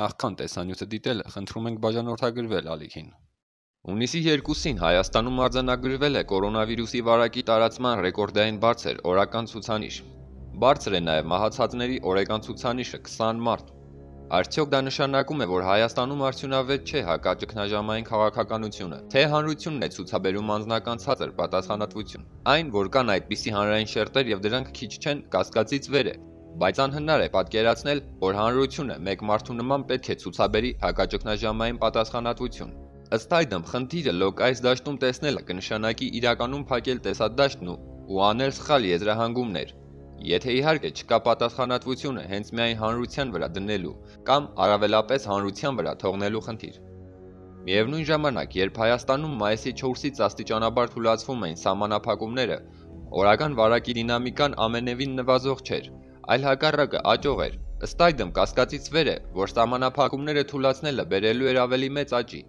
Աղքան տեսանյութը դիտելը խնդրում ենք բաժանորդագրվել ալիքին։ Ունիսի 2-ին Հայաստանում արձանագրվել է կորոնավիրուսի վարակի տարածման ռեկորդային բարձր օրական ցուցանիշ։ Բարձր է նաև մահացածների օրական ցուցանիշը 20 մարտ։ Արդյոք դա նշանակում է, որ Հայաստանում արդյունավետ չէ հակաճգնաժամային քաղաքականությունը, թե հանրությունն է ցուցաբերում անձնական ցածր պատասխանատվություն։ Այն, որ կան այդպիսի հանրային շերտեր եւ դրանք քիչ չեն, կասկածից վեր է, բայց անհնար է պատկերացնել, որ հանրությունը մեկ մարդու նման պետք է ցուցաբերի հակաճգնաժամային պատասխանատվություն։ Ըստ այդմ, խնդիրը լոկայից դաշտում տեսնելը կնշանակի իրականում փակել տեսադաշտն ու անել սխալ եզրահանգումներ։ Եթե իհարկե չկա պատասխանատվությունը հենց միայն հանրության վրա դնելու կամ առավելապես հանրության վրա թողնելու խնդիր։ Միևնույն ժամանակ, երբ Հայաստանում մայիսի 4-ից աստիճանաբար թուլացվում էին սահմանափակումները, օրական վարակի դինամիկան ամենևին նվազող չէր, այլ հակառակը աճող էր։ Ըստ այդմ կասկածից վեր է, որ սահմանափակումները թուլացնելը բերելու էր ավելի մեծ աճի։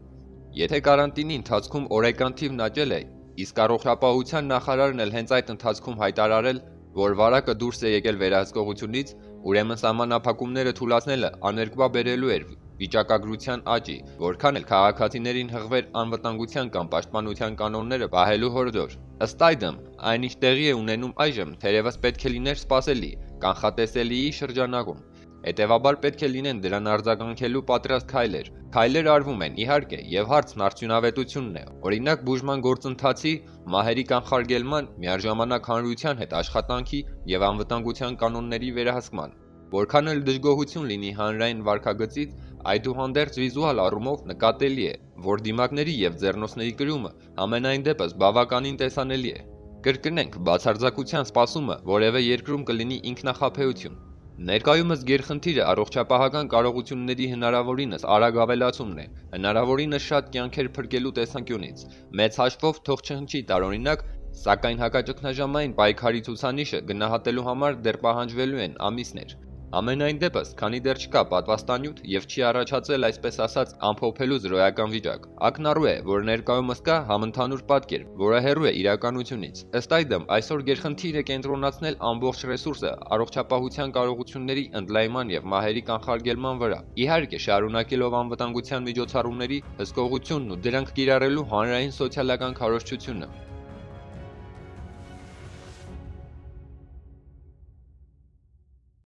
Եթե կարանտինի ընթացքում օրեկան թիվն աճել է, իսկ առողջապահության նախարարն էլ հենց այդ ընթացքում հայտարարել, որ վարակը դուրս է եկել վերահսկողությունից, ուրեմն սահմանափակումները թուլացնելը աներկբա բերելու էր վիճակագրության աճի, որքան էլ քաղաքացիներին հղվեր անվտանգության կամ պաշտպանության կանոնները պահելու հորդոր։ Ըստ այդմ, այնինչ տեղի է ունենում այժմ, թերևս պետք է լիներ սпасելի, կանխատեսելիի շրջանակում։ Հետևաբար պետք է լինեն դրան արձագանքելու պատրաստ քայլեր։ Քայլեր արվում են, իհարկե, եւ հարցն արդյունավետությունն է։ Օրինակ բուժման գործընթացի, մահերի կանխարգելման, միաժամանակ հանրության հետ աշխատանքի եւ անվտանգության կանոնների վերահսկման։ Որքան էլ դժգոհություն լինի հանրային վարկագծից, այդուհանդերձ վիզուալ առումով նկատելի է, որ դիմակների եւ ձեռնոցների կրումը ամենայն դեպս բավականին տեսանելի է։ Կրկնենք, բացարձակության սպասումը որևէ երկրում կլինի ինքնախապեյություն։ Ներկայումս գերխնդիրը առողջապահական կարողությունների հնարավորինս արագ ավելացումն է, հնարավորինս շատ կյանքեր փրկելու տեսանկյունից։ Մեծ հաշվով թող չհնչի տարօրինակ, սակայն հակաճգնաժամային պայքարի ցուցանիշը գնահատելու համար դեռ պահանջվելու են ամիսներ։ Ամենայն դեպս, քանի դեռ չկա պատվաստանյութ եւ չի առաջացել այսպես ասած ամփոփելու զրոյական վիճակ, ակնառու է, որ ներկայումս կա համընդհանուր պատկեր, որը հեռու է իրականությունից։ Ըստ այդմ, այսօր գերխնդիրը կենտրոնացնել ամբողջ ռեսուրսը առողջապահության կարողությունների ընդլայնման եւ մահերի կանխարգելման վրա։ Իհարկե, շարունակելով անվտանգության միջոցառումների հսկողությունն ու դրանք կիրառելու հանրային սոցիալական քարոզչությունը։